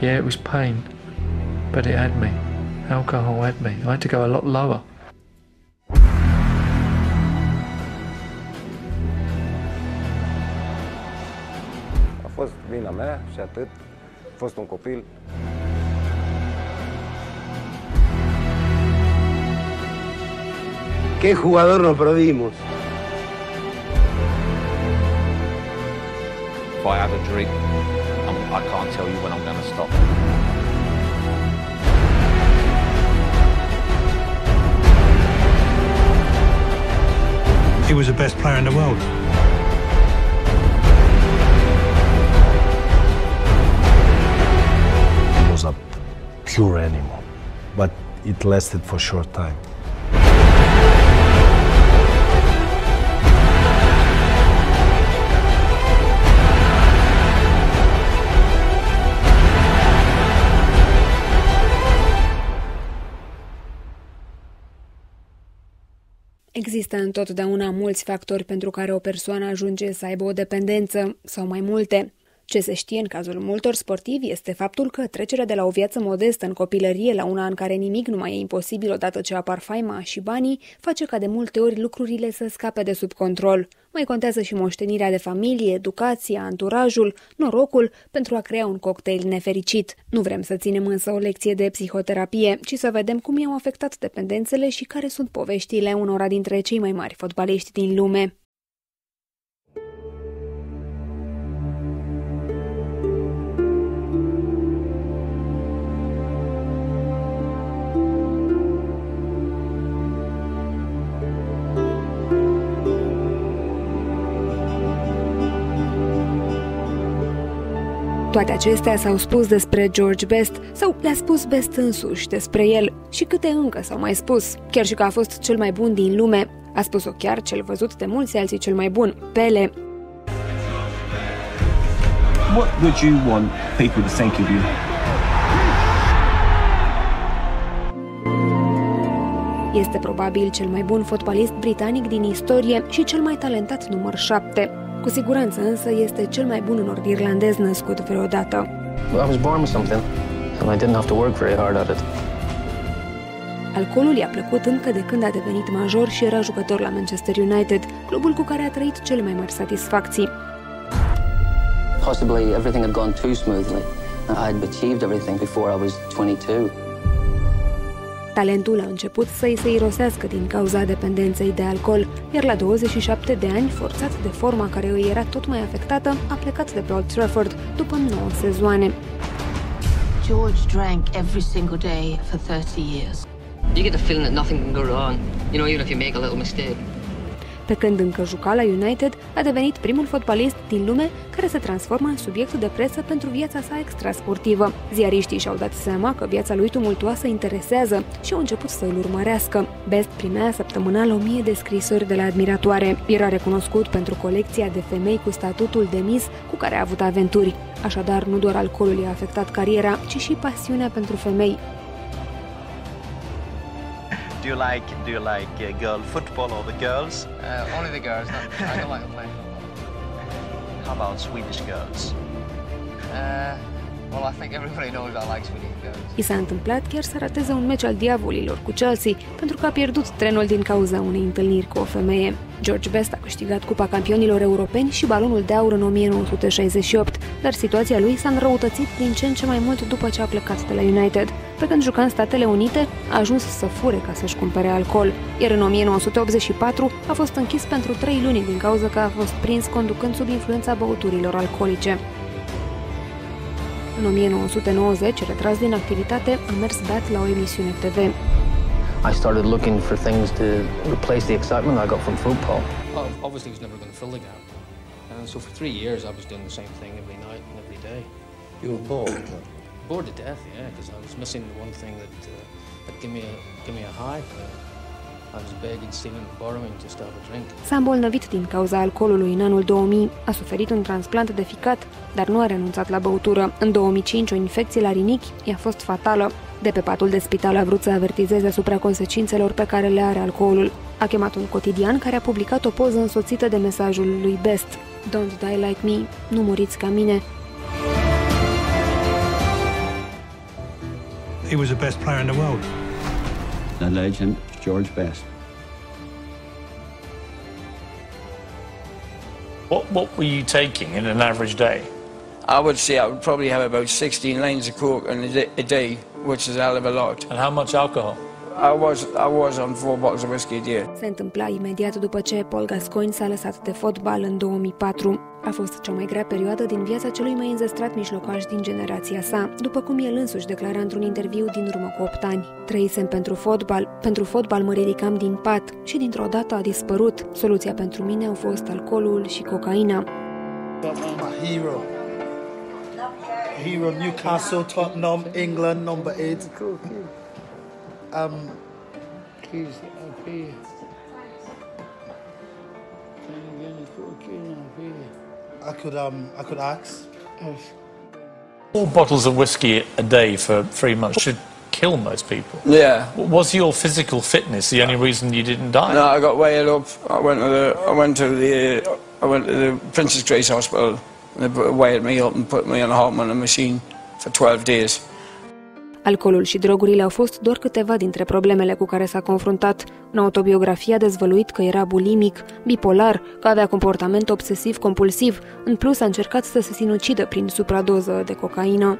Yeah, it was pain, but it had me. Alcohol had me. I had to go a lot lower. A fost vina mea și atât. A fost un copil. ¿Qué jugador nos perdimos? If I have a drink, I'm, I can't tell you when I'm going to stop. He was the best player in the world. He was a pure animal, but it lasted for a short time. Există întotdeauna mulți factori pentru care o persoană ajunge să aibă o dependență sau mai multe. Ce se știe în cazul multor sportivi este faptul că trecerea de la o viață modestă în copilărie la una în care nimic nu mai e imposibil odată ce apar faima și banii, face ca de multe ori lucrurile să scape de sub control. Mai contează și moștenirea de familie, educația, anturajul, norocul pentru a crea un cocktail nefericit. Nu vrem să ținem însă o lecție de psihoterapie, ci să vedem cum i-au afectat dependențele și care sunt poveștile unora dintre cei mai mari fotbaliști din lume. Toate acestea s-au spus despre George Best sau le-a spus Best însuși despre el și câte încă s-au mai spus, chiar și că a fost cel mai bun din lume. A spus-o chiar cel văzut de mulți alții cel mai bun, Pele. What would you want people to think of you? Este probabil cel mai bun fotbalist britanic din istorie și cel mai talentat număr 7. Cu siguranță însă este cel mai bun nord irlandez născut vreodată. I was born with something, and I didn't have to work very hard at it. Alcoolul i-a plăcut încă de când a devenit major și era jucător la Manchester United, clubul cu care a trăit cele mai mari satisfacții. Possibly everything had gone too smoothly. I had achieved everything before I was 22. Talentul a început să-i se irosească din cauza dependenței de alcool, iar la 27 de ani, forțat de forma care îi era tot mai afectată, a plecat de pe Old Trafford după 9 sezoane. George drank every single day for 30 years. You get the feeling that nothing can go wrong, you know, even if you make a little mistake. Pe când încă juca la United, a devenit primul fotbalist din lume care se transformă în subiect de presă pentru viața sa extrasportivă. Ziariștii și-au dat seama că viața lui tumultoasă interesează și au început să îl urmărească. Best primea săptămânal o mie de scrisori de la admiratoare. Era recunoscut pentru colecția de femei cu statutul de mis cu care a avut aventuri. Așadar, nu doar alcoolul i-a afectat cariera, ci și pasiunea pentru femei. Do you like do you like uh, girl football or the girls? Uh, only the girls. No, I don't like to play football. How about Swedish girls? Uh, well, I think everybody knows I like Swedish girls. I s-a întâmplat chiar să rateze un meci al diavolilor cu Chelsea pentru că a pierdut trenul din cauza unei întâlniri cu o femeie. George Best a câștigat Cupa Campionilor Europeni și balonul de aur în 1968, dar situația lui s-a înrăutățit din ce în ce mai mult după ce a plecat de la United. Pe când juca în Statele Unite, a ajuns să fure ca să-și cumpere alcool, iar în 1984 a fost închis pentru trei luni din cauza că a fost prins conducând sub influența băuturilor alcoolice. În 1990, retras din activitate, a mers beat la o emisiune TV. I started looking for things to replace the excitement I got from football. Well, obviously, he was never going to fill the gap. And so for three years, I was doing the same thing every night and every day. You were bored? Bored to death, yeah, because I was missing the one thing that uh, that gave me a give me a high. I was begging, stealing, borrowing just to have a drink. S-a îmbolnăvit din cauza alcoolului în anul 2000, a suferit un transplant de ficat, dar nu a renunțat la băutură. În 2005, o infecție la rinichi i-a fost fatală. De pe patul de spital a vrut să avertizeze asupra consecințelor pe care le are alcoolul. A chemat un cotidian care a publicat o poză însoțită de mesajul lui Best. Don't die like me, nu muriți ca mine, He was the best player in the world. The legend, George Best. What, what were you taking in an average day? I would say I would probably have about 16 lines of coke in a day, a day, which is a hell of a lot. And how much alcohol? I was I was on four bottles of whiskey a day. Se întâmpla imediat după ce Paul Gascoigne s-a lăsat de fotbal în 2004. A fost cea mai grea perioadă din viața celui mai înzestrat mijlocaș din generația sa, după cum el însuși declara într-un interviu din urmă cu 8 ani. Trăisem pentru fotbal, pentru fotbal mă ridicam din pat și dintr-o dată a dispărut. Soluția pentru mine au fost alcoolul și cocaina. My hero. Hero Newcastle, Tottenham, England, number eight. Um, Please, I could um I could ask. Four bottles of whiskey a day for three months should kill most people. Yeah. Was your physical fitness the only reason you didn't die? No, I got weighed up. I went to the I went to the I went to the Princess Grace Hospital. They weighed me up and put me on a heart monitor machine for 12 days. Alcoolul și drogurile au fost doar câteva dintre problemele cu care s-a confruntat. În autobiografie a dezvăluit că era bulimic, bipolar, că avea comportament obsesiv-compulsiv. În plus, a încercat să se sinucidă prin supradoză de cocaină.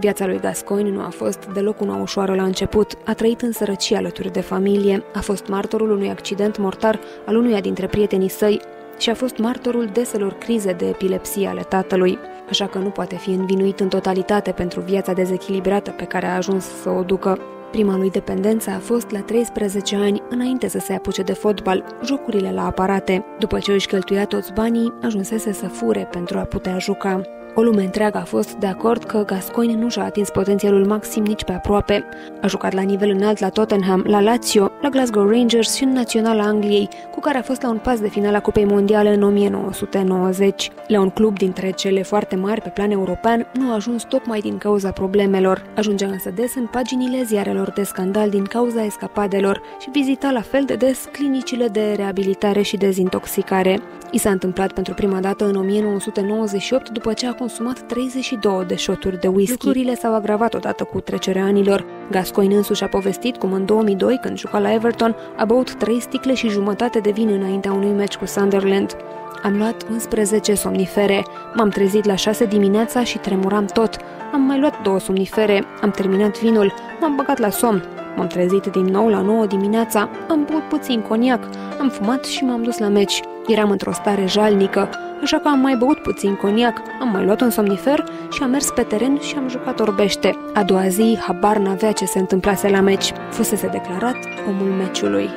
Viața lui Gascoigne nu a fost deloc una ușoară la început. A trăit în sărăcie alături de familie, a fost martorul unui accident mortar al unuia dintre prietenii săi și a fost martorul deselor crize de epilepsie ale tatălui așa că nu poate fi învinuit în totalitate pentru viața dezechilibrată pe care a ajuns să o ducă. Prima lui dependență a fost la 13 ani, înainte să se apuce de fotbal, jocurile la aparate. După ce își cheltuia toți banii, ajunsese să fure pentru a putea juca. O lume întreagă a fost de acord că Gascoigne nu și-a atins potențialul maxim nici pe aproape. A jucat la nivel înalt la Tottenham, la Lazio, la Glasgow Rangers și în Naționala Angliei, cu care a fost la un pas de finala Cupei Mondiale în 1990. La un club dintre cele foarte mari pe plan european, nu a ajuns tocmai din cauza problemelor. Ajungea însă des în paginile ziarelor de scandal din cauza escapadelor și vizita la fel de des clinicile de reabilitare și dezintoxicare. I s-a întâmplat pentru prima dată în 1998 după ce a consumat 32 de șoturi de whisky. Lucrurile s-au agravat odată cu trecerea anilor. Gascoigne însuși a povestit cum în 2002, când juca la Everton, a băut 3 sticle și jumătate de vin înaintea unui meci cu Sunderland. Am luat 11 somnifere. M-am trezit la 6 dimineața și tremuram tot. Am mai luat două somnifere. Am terminat vinul. M-am băgat la somn. M-am trezit din nou la 9 dimineața. Am băut puțin coniac. Am fumat și m-am dus la meci. Eram într-o stare jalnică, așa că am mai băut puțin coniac, am mai luat un somnifer și am mers pe teren și am jucat orbește. A doua zi, habar n-avea ce se întâmplase la meci. Fusese declarat omul meciului.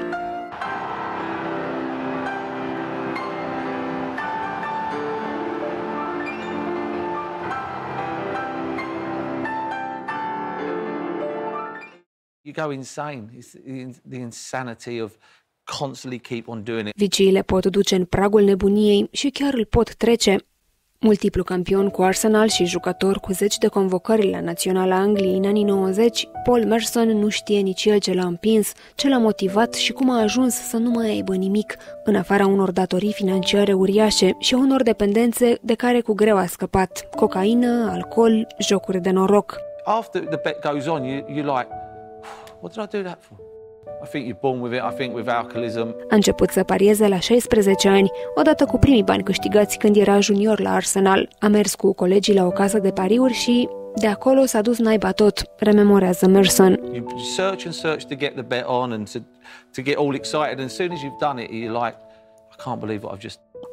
You go insane. It's the, the insanity of constantly keep on doing it. Viciile pot duce în pragul nebuniei și chiar îl pot trece. Multiplu campion cu Arsenal și jucător cu zeci de convocări la Naționala Angliei în anii 90, Paul Merson nu știe nici el ce l-a împins, ce l-a motivat și cum a ajuns să nu mai aibă nimic, în afara unor datorii financiare uriașe și unor dependențe de care cu greu a scăpat, cocaină, alcool, jocuri de noroc. After the bet goes on, you, you're like, what did I do that for? A început să parieze la 16 ani, odată cu primii bani câștigați când era junior la Arsenal. A mers cu colegii la o casă de pariuri și de acolo s-a dus naiba tot, rememorează Merson.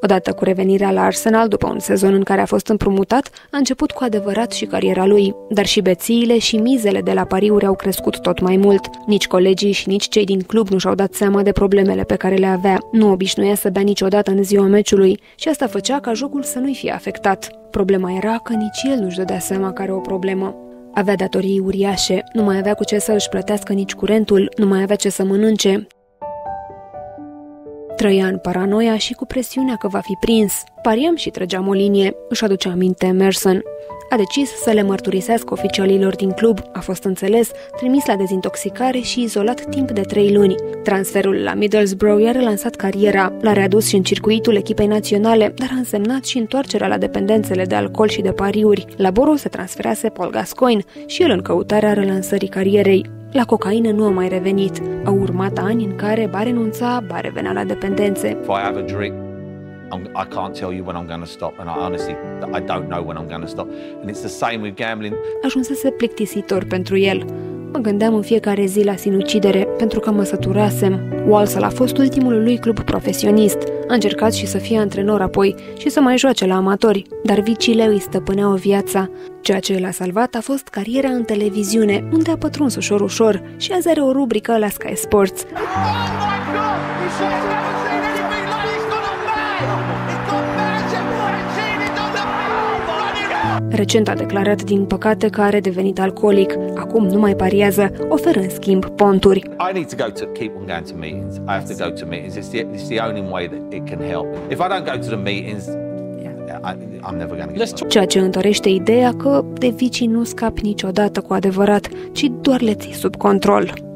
You search and search to get the bet on and to, to get all excited. And as soon as you've done it, you're like, I can't believe what I've just Odată cu revenirea la Arsenal, după un sezon în care a fost împrumutat, a început cu adevărat și cariera lui, dar și bețiile și mizele de la pariuri au crescut tot mai mult. Nici colegii și nici cei din club nu și-au dat seama de problemele pe care le avea. Nu obișnuia să bea niciodată în ziua meciului și asta făcea ca jocul să nu-i fie afectat. Problema era că nici el nu-și dădea seama că are o problemă. Avea datorii uriașe, nu mai avea cu ce să își plătească nici curentul, nu mai avea ce să mănânce, Trăia în paranoia și cu presiunea că va fi prins. Pariam și trăgeam o linie, își aduce aminte Emerson. A decis să le mărturisească oficialilor din club, a fost înțeles, trimis la dezintoxicare și izolat timp de trei luni. Transferul la Middlesbrough i-a relansat cariera, l-a readus și în circuitul echipei naționale, dar a însemnat și întoarcerea la dependențele de alcool și de pariuri. La Boro se transferase Paul Gascoigne și el în căutarea relansării carierei. La cocaină nu a mai revenit. Au urmat ani în care ba renunța, ba revenea la dependențe. If I have a drink, I'm, I can't tell you when I'm going to stop, and I honestly, I don't know when I'm going to stop. And it's the same with gambling. Ajunsese plictisitor pentru el. Mă gândeam în fiecare zi la sinucidere, pentru că mă săturasem. Walsall a fost ultimul lui club profesionist. A încercat și să fie antrenor apoi și să mai joace la amatori, dar viciile îi stăpâneau viața. Ceea ce l-a salvat a fost cariera în televiziune, unde a pătruns ușor-ușor și azi are o rubrică la Sky Sports. Recent a declarat din păcate că are devenit alcoolic. Acum nu mai pariază, oferă în schimb ponturi. I need to go to keep on going to meetings. I have to go to meetings. It's the, it's the only way that it can help. If I don't go to the meetings, I, I'm never going to get well. Ceea ce întărește ideea că de vicii nu scapi niciodată cu adevărat, ci doar le ții sub control.